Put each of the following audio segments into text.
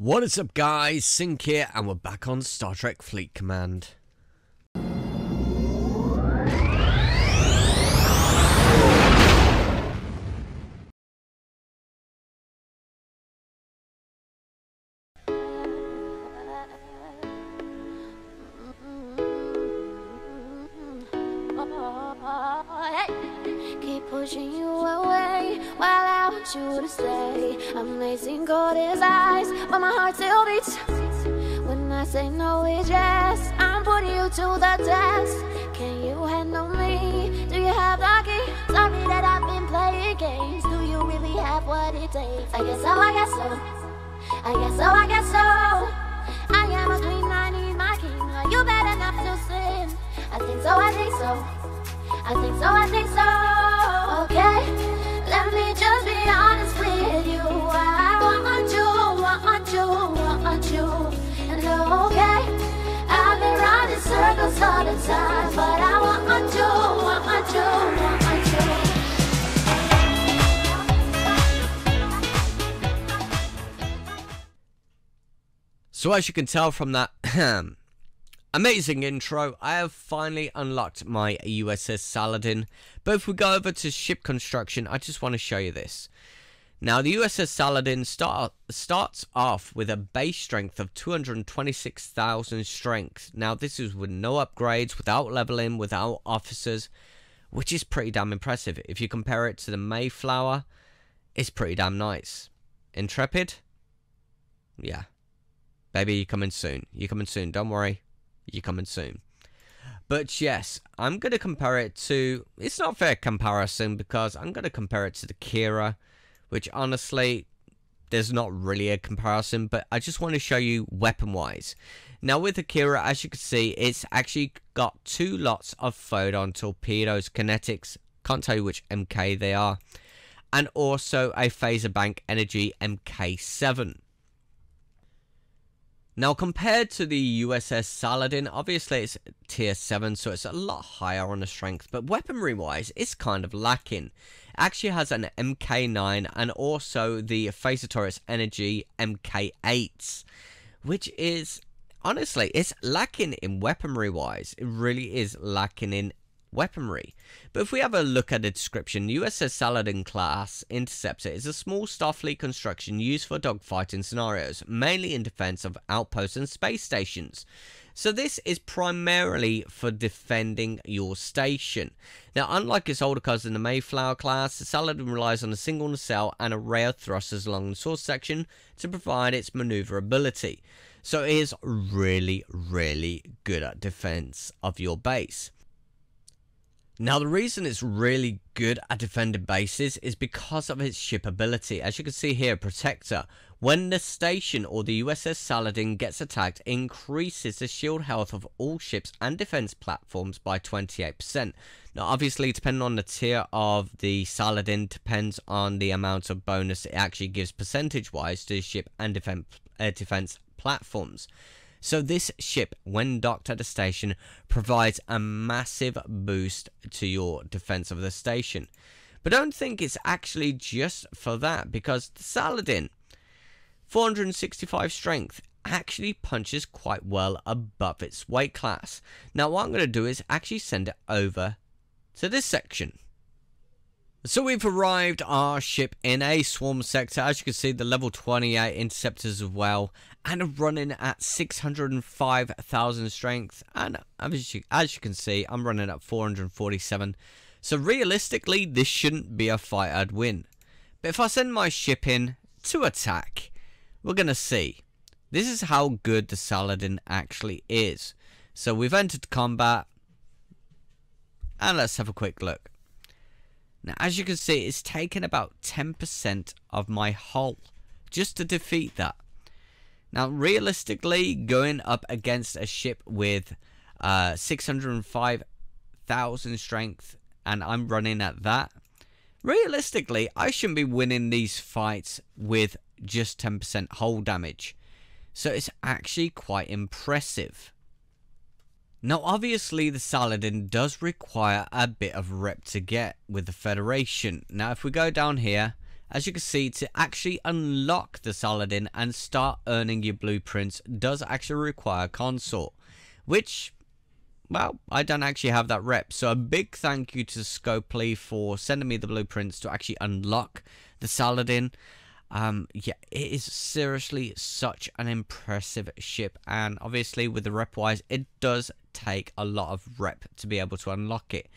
What is up guys, Synq here and we're back on Star Trek Fleet Command. Keep pushing you away while I want you to stay. Amazing cold as ice, but my heart still beats. When I say no, it's yes. I'm putting you to the test. Can you handle me? Do you have the key? Sorry that I've been playing games. Do you really have what it takes? I guess so, I guess so. I guess so, I guess so. I am a queen, I need my king. Are you better not to sin? I think so, I think so. I think so, I think so. Want you. And oh, okay, I've been running circles all the time, but I want want want. So as you can tell from that amazing intro, I have finally unlocked my USS Saladin. But if we go over to ship construction, I just want to show you this. Now the USS Saladin start, starts off with a base strength of 226,000 strength. Now this is with no upgrades, without leveling, without officers, which is pretty damn impressive. If you compare it to the Mayflower, it's pretty damn nice. Intrepid? Yeah. Baby, you're coming soon. You're coming soon. Don't worry. You're coming soon. But yes, I'm going to compare it to... It's not fair comparison because I'm going to compare it to the Akira. Which honestly, there's not really a comparison. But I just want to show you weapon-wise. Now with Akira, as you can see, it's actually got two lots of photon torpedoes. Kinetics. Can't tell you which MK they are. And also a phaser bank energy MK7. Now, compared to the USS Saladin, obviously it's tier 7, so it's a lot higher on the strength, but weaponry-wise, it's kind of lacking. It actually has an MK9 and also the Phaser Energy MK8s, which is, honestly, it's lacking in weaponry-wise. It really is lacking in weaponry. But if we have a look at the description, the USS Saladin class interceptor is a small Starfleet construction used for dogfighting scenarios, mainly in defense of outposts and space stations. So this is primarily for defending your station. Now, unlike its older cousin, the Mayflower class, the Saladin relies on a single nacelle and a array of thrusters along the saucer section to provide its maneuverability. So it is really, really good at defense of your base. Now, the reason it's really good at defending bases is because of its ship ability. As you can see here, Protector. When the station or the USS Saladin gets attacked, increases the shield health of all ships and defense platforms by 28%. Now, obviously, depending on the tier of the Saladin, depends on the amount of bonus it actually gives percentage-wise to the ship and defense, uh, defense platforms. So this ship, when docked at the station, provides a massive boost to your defense of the station. But don't think it's actually just for that, because the Saladin, 465 strength, actually punches quite well above its weight class. Now what I'm going to do is actually send it over to this section. So we've arrived our ship in a swarm sector. As you can see, the level 28 interceptors as well. And running at 605,000 strength. And as you, as you can see, I'm running at 447. So realistically, this shouldn't be a fight I'd win. But if I send my ship in to attack, we're going to see. This is how good the Saladin actually is. So we've entered combat. And let's have a quick look. Now, as you can see, it's taken about 10% of my hull just to defeat that. Now, realistically, going up against a ship with uh, 605,000 strength and I'm running at that, realistically, I shouldn't be winning these fights with just 10% hull damage. So it's actually quite impressive. Now, obviously, the Saladin does require a bit of rep to get with the Federation. Now, if we go down here as you can see, to actually unlock the Saladin and start earning your blueprints does actually require consort, which, well, I don't actually have that rep. So a big thank you to Scopely for sending me the blueprints to actually unlock the Saladin. Um, yeah, it is seriously such an impressive ship, and obviously with the rep wise, it does take a lot of rep to be able to unlock it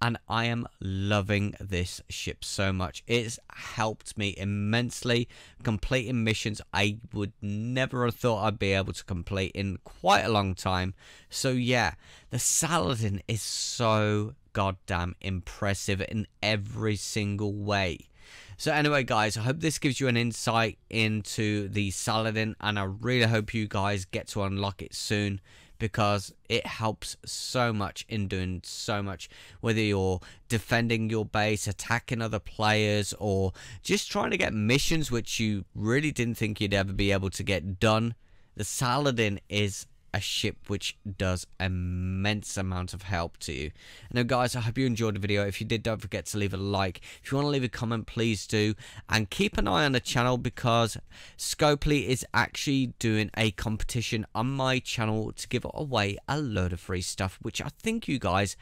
and I am loving this ship so much. It's helped me immensely completing missions I would never have thought I'd be able to complete in quite a long time. So yeah, the Saladin is so goddamn impressive in every single way. So anyway guys, I hope this gives you an insight into the Saladin and I really hope you guys get to unlock it soon because it helps so much in doing so much whether you're defending your base attacking other players or just trying to get missions which you really didn't think you'd ever be able to get done. The Saladin is a ship which does immense amount of help to you. Now guys, I hope you enjoyed the video. If you did, don't forget to leave a like. If you want to leave a comment, please do. And keep an eye on the channel because Scopely is actually doing a competition on my channel to give away a load of free stuff, which I think you guys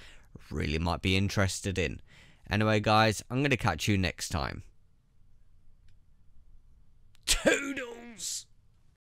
really might be interested in. Anyway guys, I'm going to catch you next time.